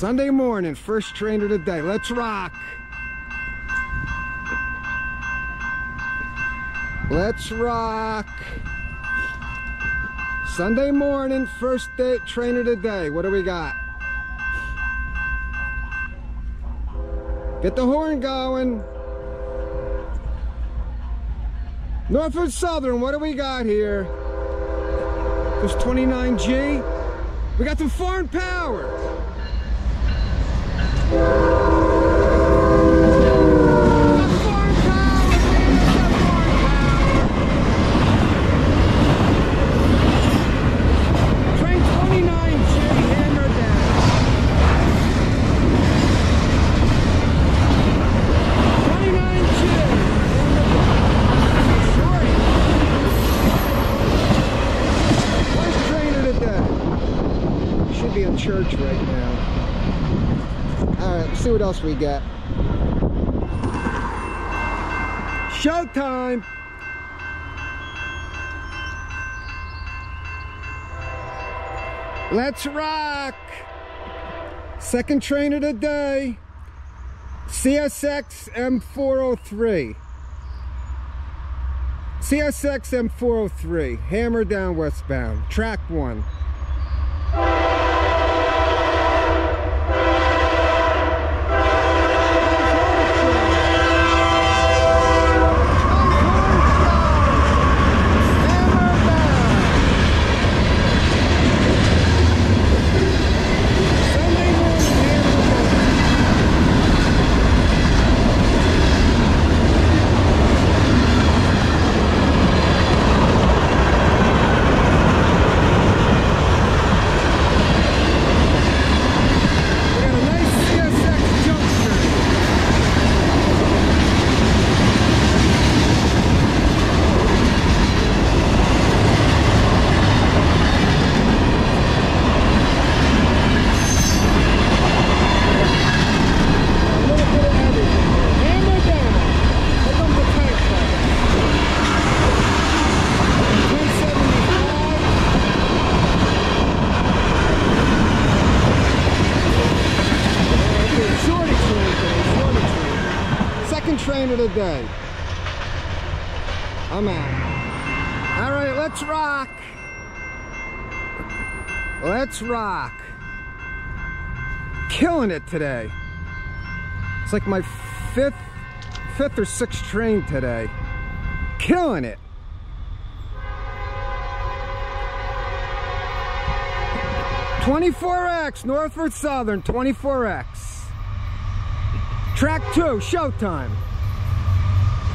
Sunday morning, first train of the day. Let's rock. Let's rock. Sunday morning, first day, train of the day. What do we got? Get the horn going. Norfolk Southern, what do we got here? There's 29G. We got some foreign power. Foreign power, baby, got foreign power. Train 29G, hammer down. 29G, hammer down. Shorty. First train of the day. Should be in church right now. All right, let's see what else we got. Showtime. Let's rock. Second train of the day. CSX M403. CSX M403. Hammer down westbound. Track one. We got a nice CSX juncture. A little bit of everything. Hammer down. Here comes the tank car. 1075. Shorty train today, shorty train. Of the day. I'm out. All right, let's rock. Let's rock. Killing it today. It's like my fifth, fifth or sixth train today. Killing it. Twenty-four X, Norfolk Southern, twenty-four X. Track two, showtime.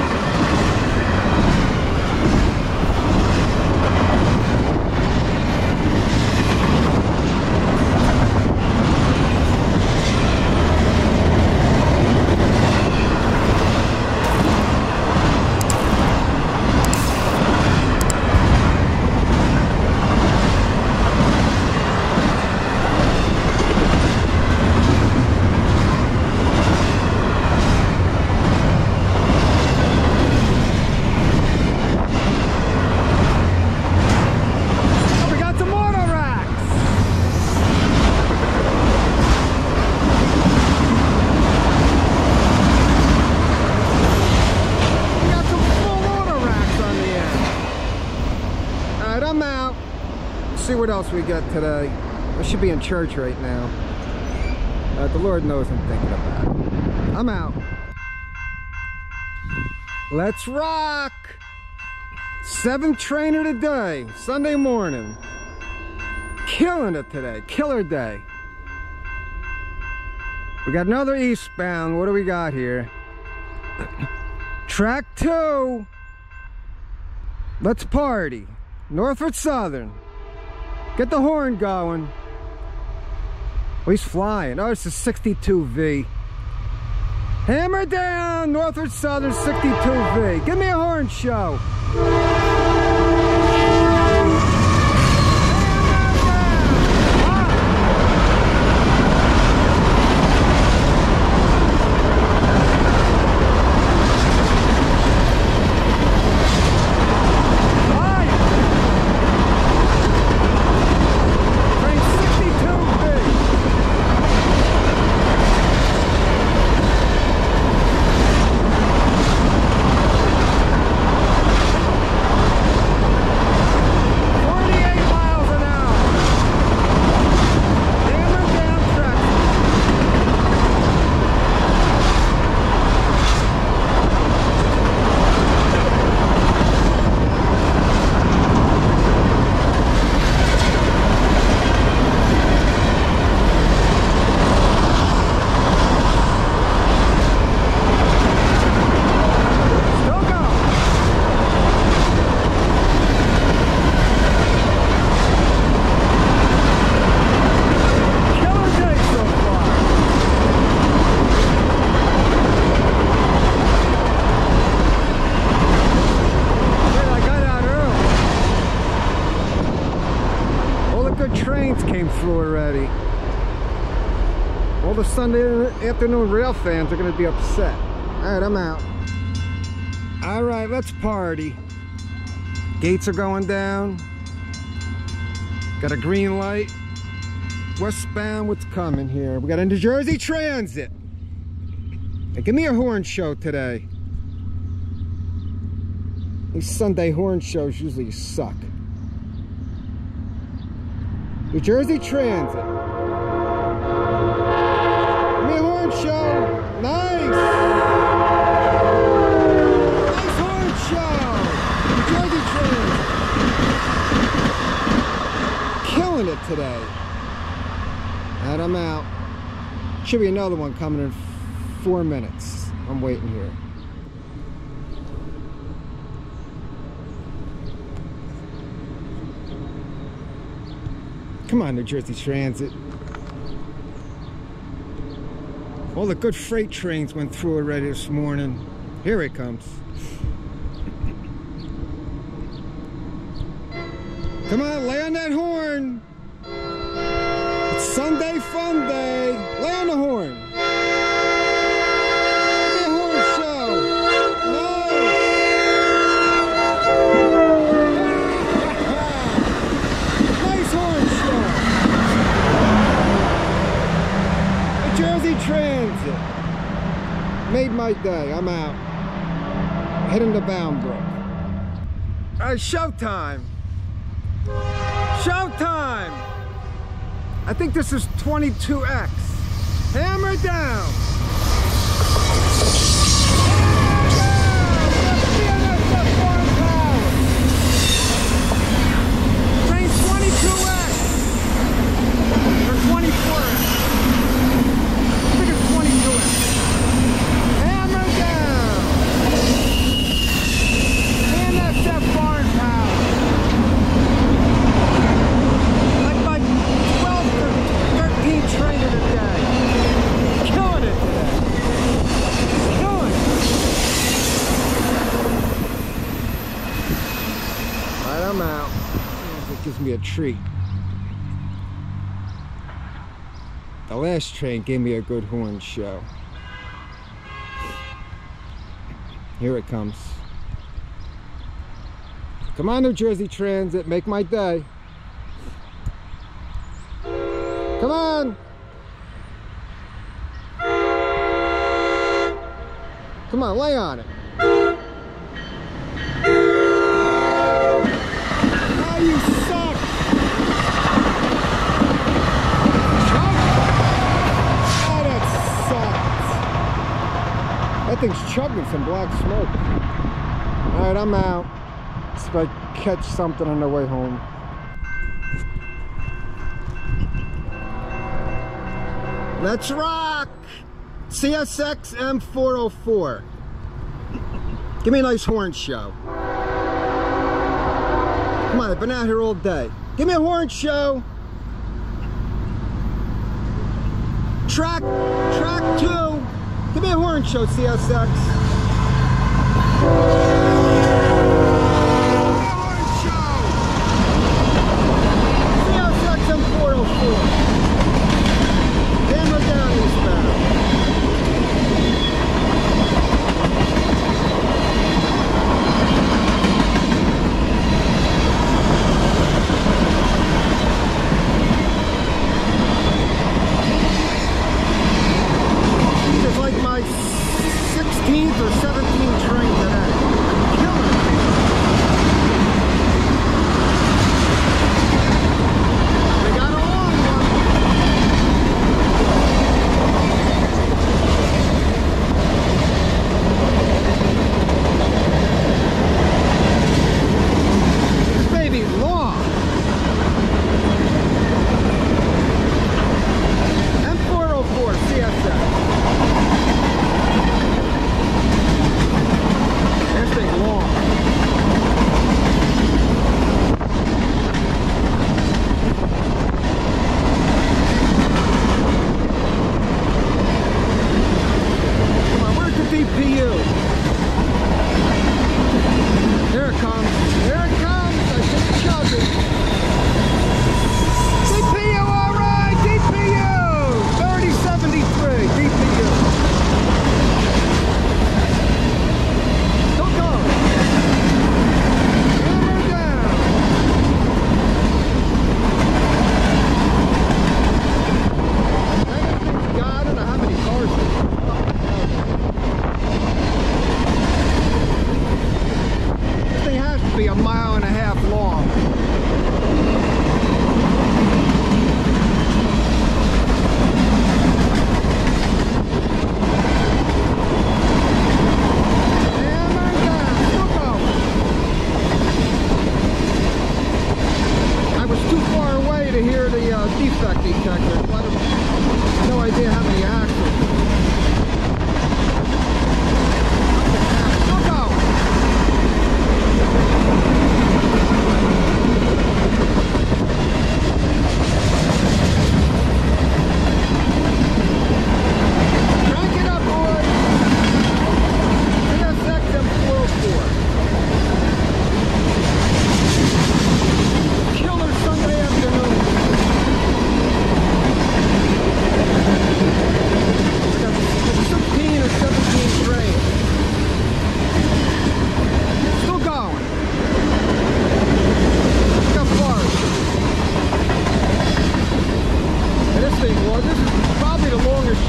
We got some auto racks. We got some full auto racks on the end. All right, I'm out. Let's see what else we got today. I should be in church right now. Uh, the Lord knows I'm thinking about it. I'm out. Let's rock. Seventh trainer today, Sunday morning. Killing it today, killer day. We got another eastbound. What do we got here? Track two. Let's party. Norfolk Southern. Get the horn going. Oh, he's flying. Oh, it's a 62V. Hammer down, Norfolk Southern 62V. Give me a horn show. Train 62V. Forty-eight miles an hour. Hammer down track. Still go. Killer day so far. Man, I got out early. All the good trains came through already. All the Sunday afternoon rail fans are going to be upset. All right, I'm out. All right, let's party. Gates are going down. Got a green light. Westbound, what's coming here? We got a New Jersey Transit. Hey, give me a horn show today. These Sunday horn shows usually suck. New Jersey Transit. Horn show. Nice. Nice horn show. New Jersey Transit. Killing it today. And I'm out. Should be another one coming in four minutes. I'm waiting here. Come on, New Jersey Transit. All the good freight trains went through already this morning. Here it comes. Come on, lay on that horn. It's Sunday fun day. Lay on the horn. Day. I'm out. Heading to Bound Brook. All right, showtime. Showtime! I think this is 22X. Hammer down! Train 22X! Or 24X. I think it's 22X. Hammer down! And that's that barn power. Like my 12 or 13 train of the day. Killing it today. Killing it. Alright, I'm out. It me a treat. The last train gave me a good horn show. Here it comes. Come on, New Jersey Transit, make my day. Come on. Come on, lay on it. Oh, you suck. Chug. Oh, that sucks. That thing's chugging some black smoke. All right, I'm out. if I catch something on the way home. Let's rock! CSX M404. Give me a nice horn show. Come on, I've been out here all day. Give me a horn show. Track, track two. Give me a horn show, CSX. Horn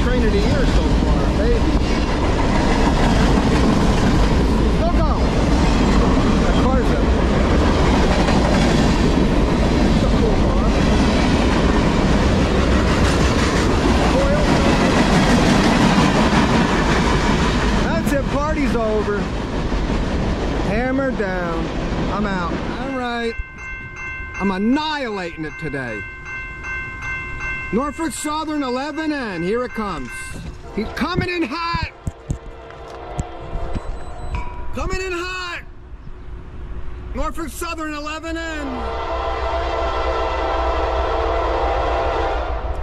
train of the year so far. That car's up. That's it, party's over. Hammer down. I'm out. All right. I'm annihilating it today. Norfolk Southern 11N, here it comes. He's coming in hot. Coming in hot. Norfolk Southern 11N.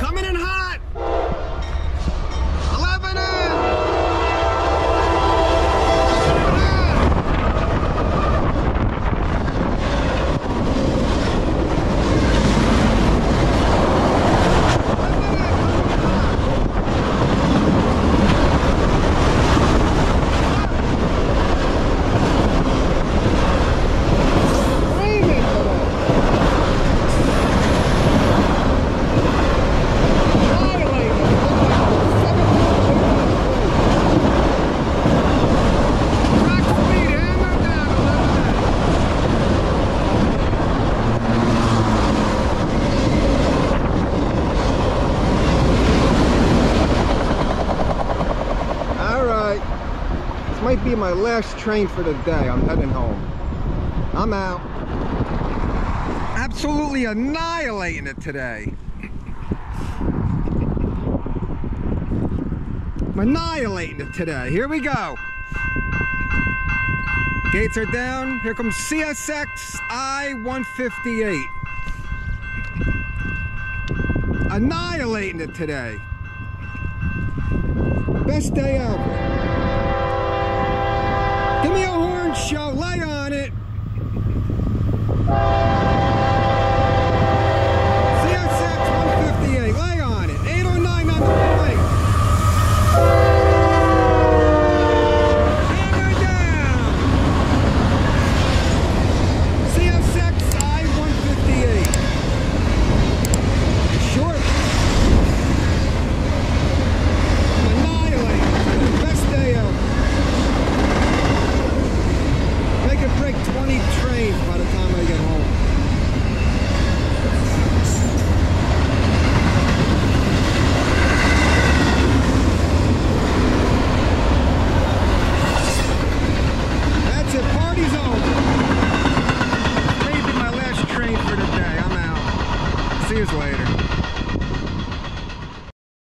Coming in hot. 11N. Raining today. All right. This might be my last train for the day. I'm heading home. I'm out. Absolutely annihilating it today. I'm annihilating it today. Here we go. Gates are down. Here comes CSX I-158. Annihilating it today. Best day ever. Give me a horn show. Lay on it.